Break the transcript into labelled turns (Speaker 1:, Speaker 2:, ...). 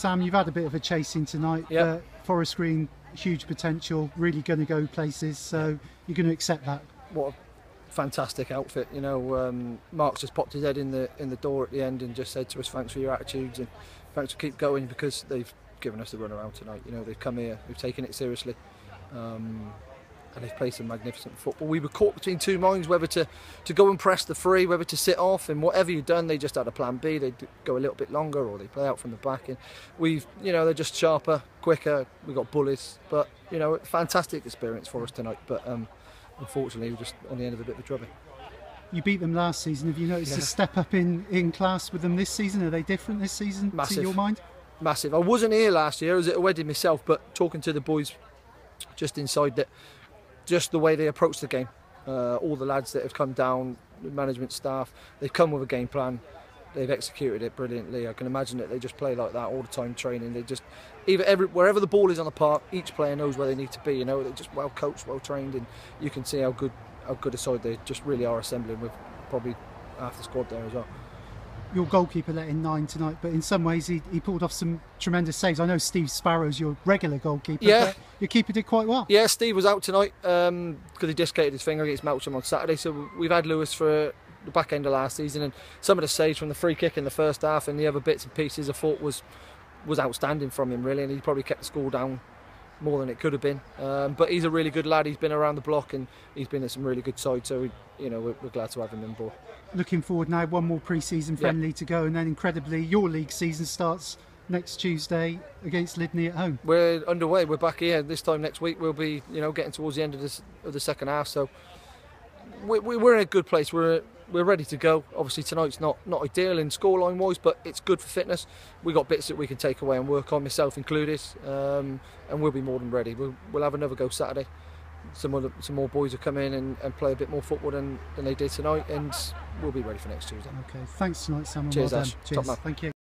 Speaker 1: Sam, you've had a bit of a chasing tonight.
Speaker 2: Yep.
Speaker 1: Forest Green, huge potential, really going to go places. So you're going to accept that.
Speaker 2: what a fantastic outfit. You know, um, Mark's just popped his head in the in the door at the end and just said to us, "Thanks for your attitudes and thanks for keep going because they've given us the run around tonight. You know, they've come here, they've taken it seriously." Um, and they've played some magnificent football. We were caught between two minds whether to, to go and press the free, whether to sit off, and whatever you've done, they just had a plan B. They'd go a little bit longer or they play out from the back. And we've, you know, they're just sharper, quicker. We've got bullies, but, you know, fantastic experience for us tonight. But um, unfortunately, we're just on the end of a bit of a drubbing.
Speaker 1: You beat them last season. Have you noticed a step up in, in class with them this season? Are they different this season to your mind?
Speaker 2: massive. I wasn't here last year. I was at a wedding myself, but talking to the boys just inside that, just the way they approach the game. Uh, all the lads that have come down, management staff, they've come with a game plan. They've executed it brilliantly. I can imagine that they just play like that all the time training. They just, either every, wherever the ball is on the park, each player knows where they need to be. You know, they're just well coached, well trained, and you can see how good how good a side they just really are assembling with probably half the squad there as well.
Speaker 1: Your goalkeeper let in nine tonight, but in some ways he, he pulled off some tremendous saves. I know Steve Sparrow's your regular goalkeeper,
Speaker 2: Yeah.
Speaker 1: but your keeper did quite well.
Speaker 2: Yeah, Steve was out tonight um, because he dislocated his finger against Melksham on Saturday. So we've had Lewis for the back end of last season, and some of the saves from the free kick in the first half and the other bits and pieces I thought was was outstanding from him really, and he probably kept the score down more than it could have been. Um, but he's a really good lad. He's been around the block and he's been at some really good sides. So we, you know we're, we're glad to have him on board.
Speaker 1: Looking forward now, one more pre-season
Speaker 2: Yeah.
Speaker 1: friendly to go, and then incredibly your league season starts next Tuesday against Lydney at home.
Speaker 2: We're underway. We're back here this time next week. We'll be, you know, getting towards the end of this of the second half. So we, we, we're in a good place. We're we're ready to go. Obviously tonight's not not ideal in scoreline wise, but it's good for fitness. We got bits that we can take away and work on, myself included, um, and we'll be more than ready. We'll, we'll have another go Saturday. Some other, some more boys will come in and, and play a bit more football than, than they did tonight, and we'll be ready for next Tuesday.
Speaker 1: Okay, thanks tonight, Sam.
Speaker 2: Cheers,
Speaker 1: well
Speaker 2: Ash.
Speaker 1: Cheers. Thank you.